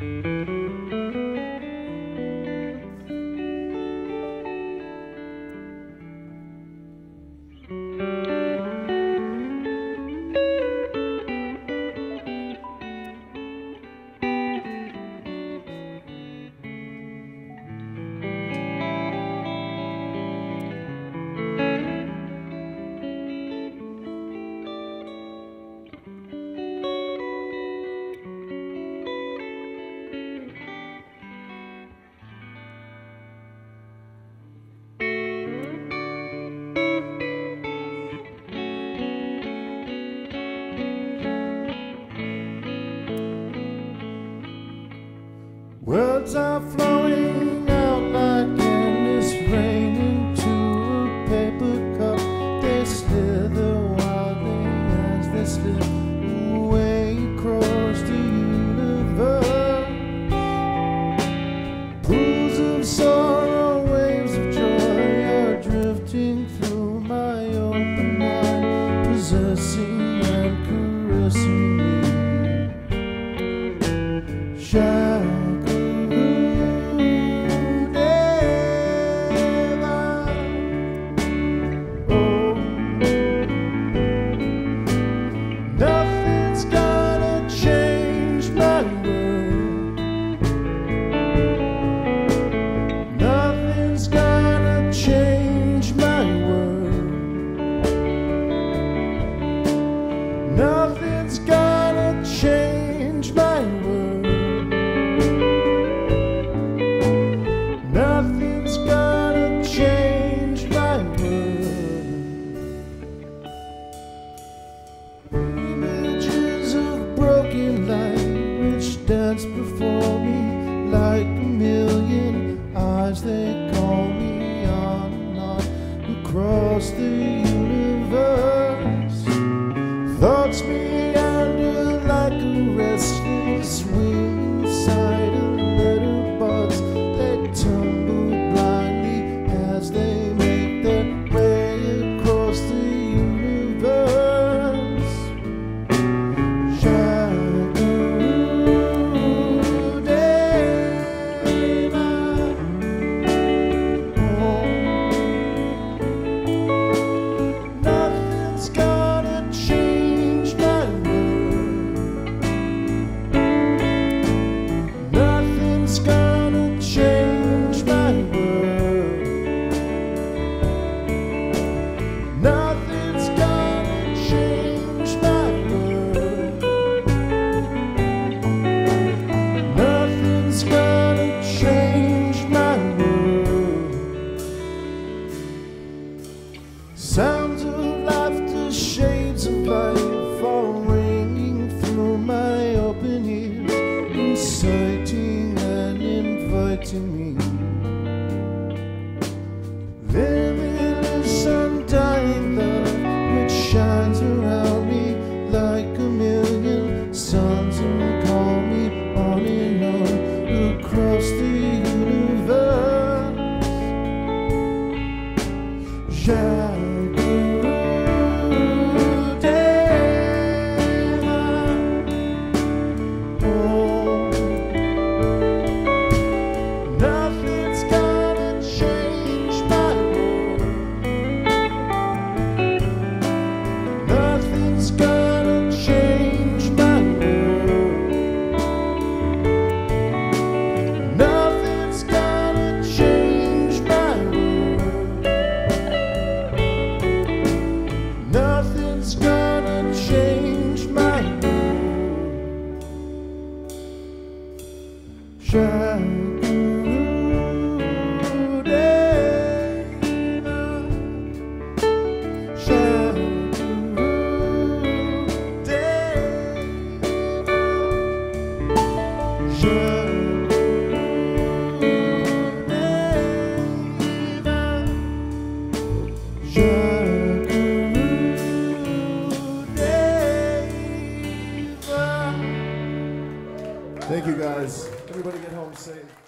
Música are flowing out like endless rain into a paper cup. They slither wildly as they slip away across the universe. Pools of sorrow, waves of joy are drifting through my open mind, possessing and caressing me. Shine thoughts to me, There is some dying love which shines around me like a million suns and call me on and on across the universe. Yeah. Thank you guys everybody get home safe.